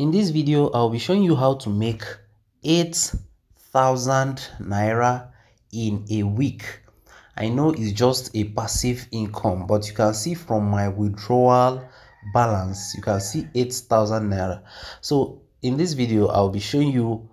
In this video, I'll be showing you how to make 8,000 Naira in a week. I know it's just a passive income, but you can see from my withdrawal balance, you can see 8,000 Naira. So in this video, I'll be showing you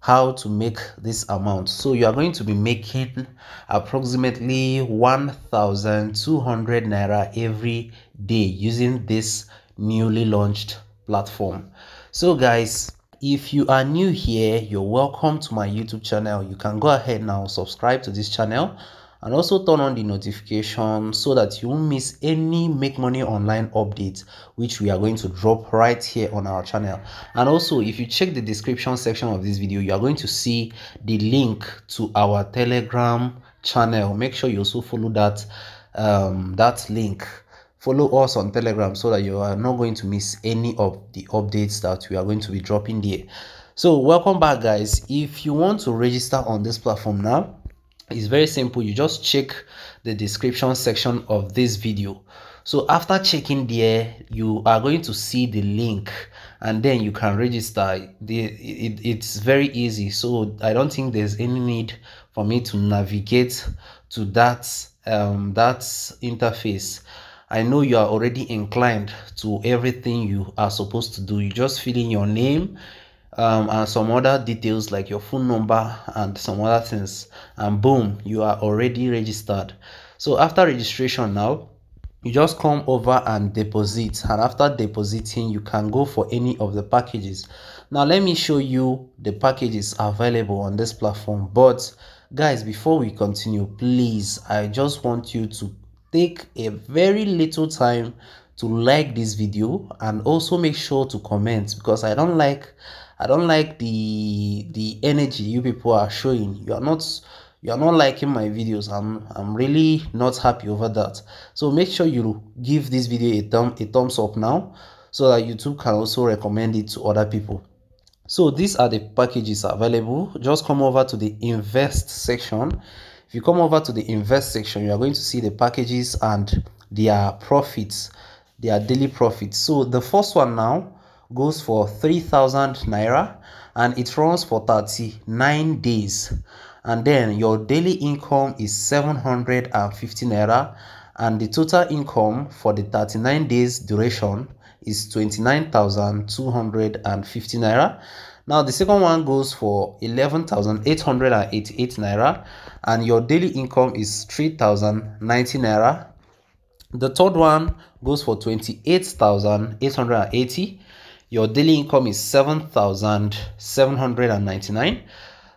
how to make this amount. So you are going to be making approximately 1,200 Naira every day using this newly launched platform so guys if you are new here you're welcome to my youtube channel. You can go ahead now subscribe to this channel and also turn on the notification so that you won't miss any make money online updates which we are going to drop right here on our channel. And also if you check the description section of this video you are going to see the link to our telegram channel. Make sure you also follow that um that link follow us on telegram so that you are not going to miss any of the updates that we are going to be dropping there. So welcome back guys. If you want to register on this platform now it's very simple. You just check the description section of this video. So after checking there you are going to see the link and then you can register. The it, it's very easy. So i don't think there's any need for me to navigate to that um that interface I know you are already inclined to everything you are supposed to do. You just fill in your name um, and some other details like your phone number and some other things, and boom, you are already registered. So after registration now, you just come over and deposit and after depositing you can go for any of the packages now let me show you the packages available on this platform but guys before we continue please i just want you to take a very little time to like this video and also make sure to comment because i don't like i don't like the the energy you people are showing. You are not you are not liking my videos. I'm i'm really not happy over that. So make sure you give this video a thumb a thumbs up now so that youtube can also recommend it to other people. So these are the packages available. Just come over to the invest section if you come over to the invest section you are going to see the packages and their profits their daily profits. So the first one now goes for 3000 naira and it runs for 39 days. And then your daily income is 750 naira and the total income for the 39 days duration is 29,250 naira now the second one goes for 11,888 naira and your daily income is 3,090 naira. The third one goes for 28,880. Your daily income is 7,799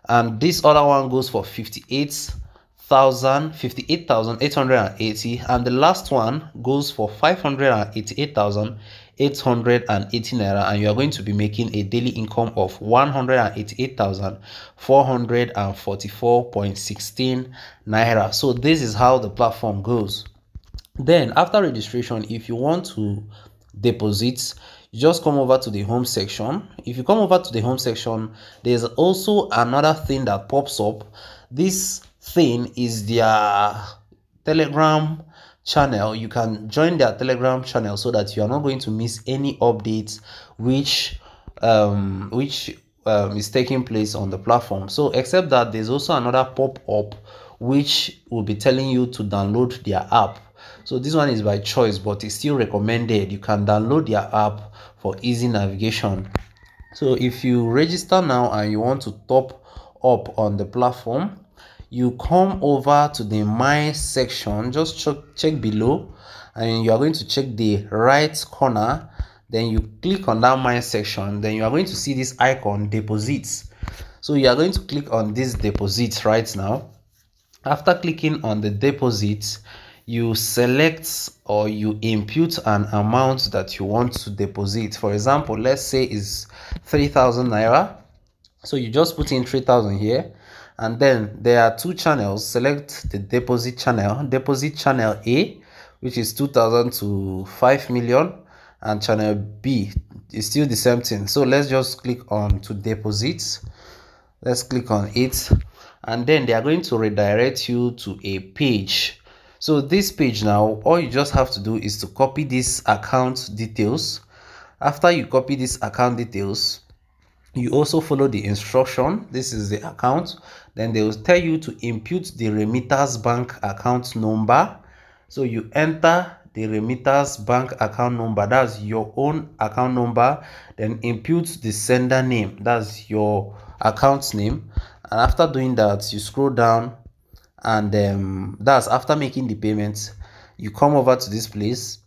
and this other one goes for 58,000 58,880 and the last one goes for 588,000 880 naira and you are going to be making a daily income of 188,444.16 naira. So this is how the platform goes. Then after registration if you want to deposit just come over to the home section. If you come over to the home section there's also another thing that pops up. This thing is their telegram channel you can join their telegram channel so that you are not going to miss any updates which um which um, is taking place on the platform. So except that there's also another pop-up which will be telling you to download their app. So this one is by choice but it's still recommended. You can download their app for easy navigation. So if you register now and you want to top up on the platform you come over to the my section just check, check below and you are going to check the right corner. Then you click on that my section. Then you are going to see this icon deposits. So you are going to click on this deposit right now. After clicking on the deposit you select or you input an amount that you want to deposit. For example let's say is 3000 naira. So you just put in 3000 here and then there are two channels. Select the deposit channel. Deposit channel a which is 2000 to 5 million. And channel b is still the same thing. So let's just click on to deposit let's click on it. And then they are going to redirect you to a page. So this page now all you just have to do is to copy this account details. After you copy this account details you also follow the instruction. This is the account. Then they will tell you to input the remitters bank account number. So you enter the remitters bank account number. That's your own account number. Then input the sender name. That's your account name. And after doing that you scroll down and um, that's after making the payments you come over to this place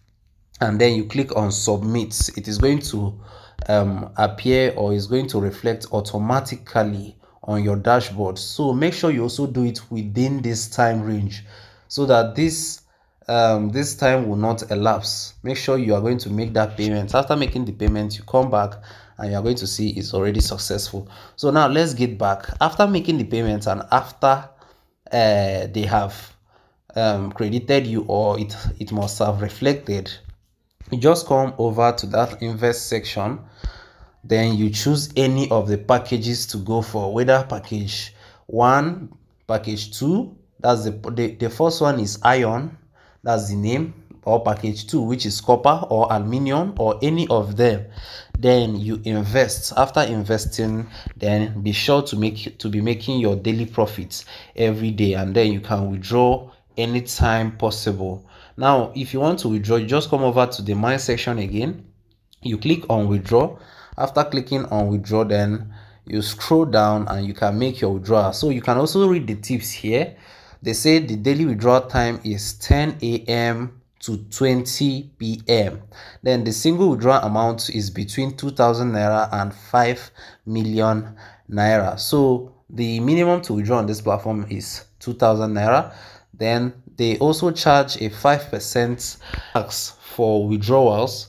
and then you click on submit. It is going to um, appear or is going to reflect automatically on your dashboard. So make sure you also do it within this time range so that this um, this time will not elapse. Make sure you are going to make that payment. After making the payment you come back and you are going to see it's already successful. So now let's get back. After making the payment and after uh, they have um, credited you or it it must have reflected you just come over to that invest section then you choose any of the packages to go for whether package one package two that's the the, the first one is iron that's the name or package 2 which is copper or aluminium or any of them. Then you invest. After investing then be sure to make to be making your daily profits every day and then you can withdraw anytime possible. Now if you want to withdraw just come over to the my section again. You click on withdraw after clicking on withdraw then you scroll down and you can make your withdrawal so you can also read the tips here they say the daily withdrawal time is 10 a.m to 20 p.m. Then the single withdrawal amount is between 2000 naira and 5 million naira. So the minimum to withdraw on this platform is 2000 naira. Then they also charge a 5% tax for withdrawals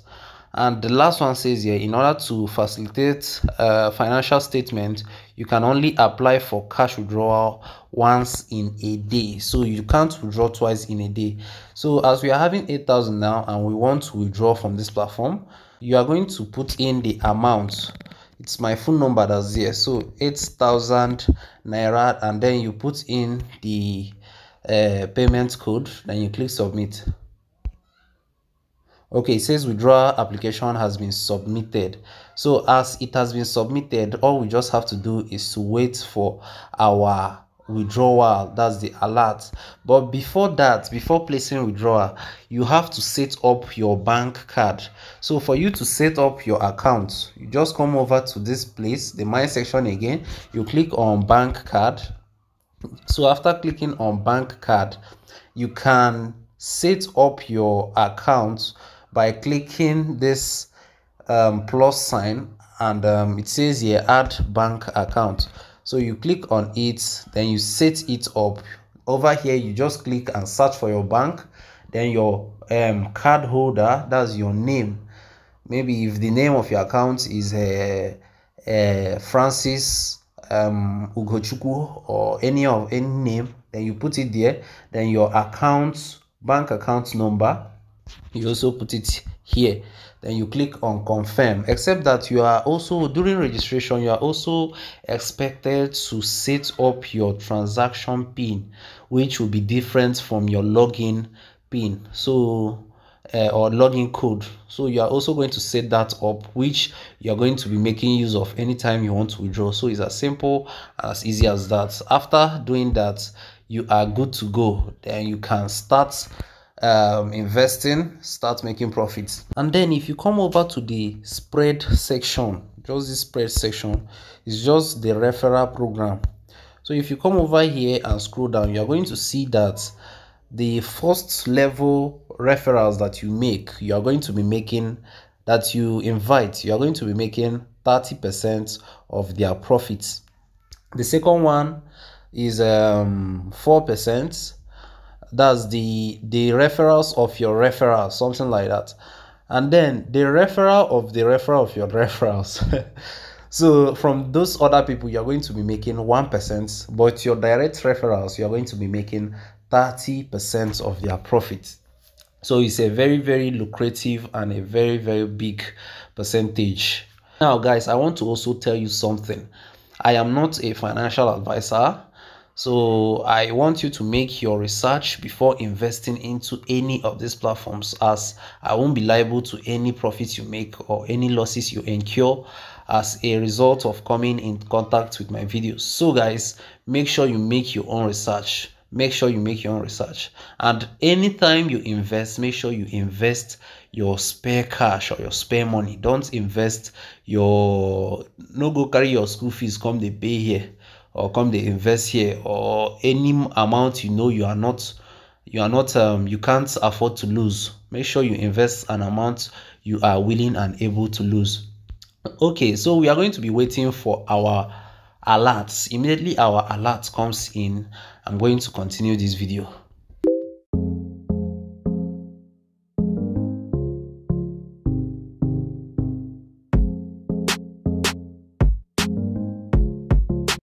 and the last one says here in order to facilitate a financial statement you can only apply for cash withdrawal once in a day. So you can't withdraw twice in a day. So as we are having 8000 now and we want to withdraw from this platform you are going to put in the amount. It's my phone number that's here so 8000 naira and then you put in the uh, payment code then you click submit okay it says withdrawal application has been submitted. So as it has been submitted all we just have to do is to wait for our withdrawal. That's the alert. But before that before placing withdrawal you have to set up your bank card. So for you to set up your account you just come over to this place the my section again. You click on bank card. So after clicking on bank card you can set up your account by clicking this um, plus sign and um, it says here add bank account. So you click on it then you set it up. Over here you just click and search for your bank. Then your um, card holder that's your name. Maybe if the name of your account is uh, uh, francis um, or any of any name then you put it there. Then your account bank account number you also put it here. Then you click on confirm. Except that you are also during registration you are also expected to set up your transaction pin which will be different from your login pin. So uh, or login code. So you are also going to set that up which you are going to be making use of anytime you want to withdraw. So it's as simple as easy as that. After doing that you are good to go. Then you can start um, investing, start making profits. And then if you come over to the spread section, just the spread section, it's just the referral program. So if you come over here and scroll down, you're going to see that the first level referrals that you make, you are going to be making that you invite, you are going to be making 30% of their profits. The second one is um, 4% that's the the referrals of your referral something like that. And then the referral of the referral of your referrals. So from those other people you're going to be making 1% but your direct referrals you're going to be making 30% of their profit. So it's a very very lucrative and a very very big percentage. Now guys i want to also tell you something. I am not a financial advisor so i want you to make your research before investing into any of these platforms as i won't be liable to any profits you make or any losses you incur as a result of coming in contact with my videos. So guys make sure you make your own research. Make sure you make your own research. And anytime you invest make sure you invest your spare cash or your spare money. Don't invest your no go carry your school fees come they pay here or come they invest here or any amount you know you are not you are not um you can't afford to lose make sure you invest an amount you are willing and able to lose. Okay so we are going to be waiting for our alerts. Immediately our alert comes in i'm going to continue this video